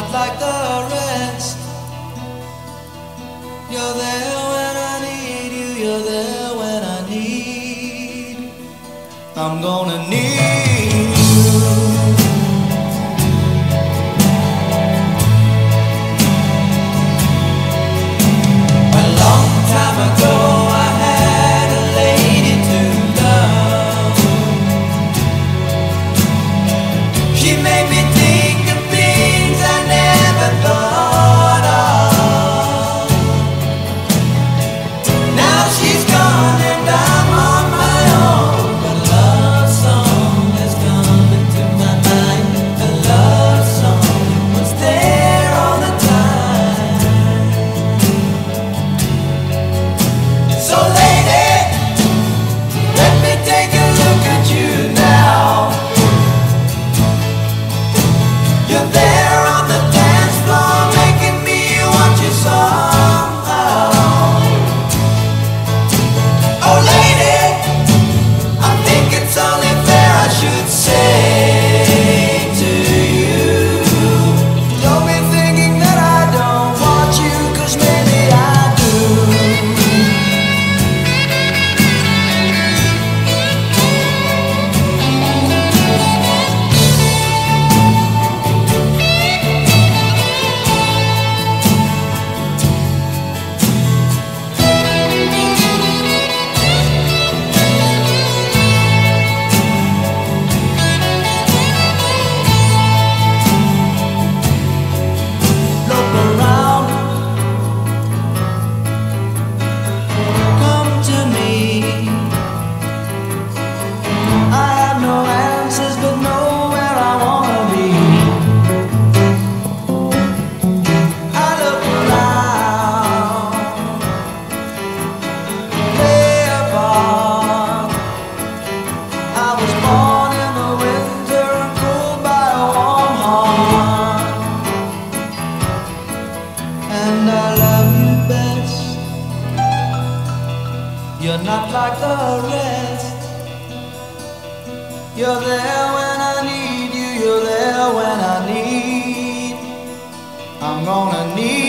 not like the rest. You're there when I need you, you're there when I need. I'm gonna need. You're like the rest. You're there when I need you, you're there when I need. I'm gonna need.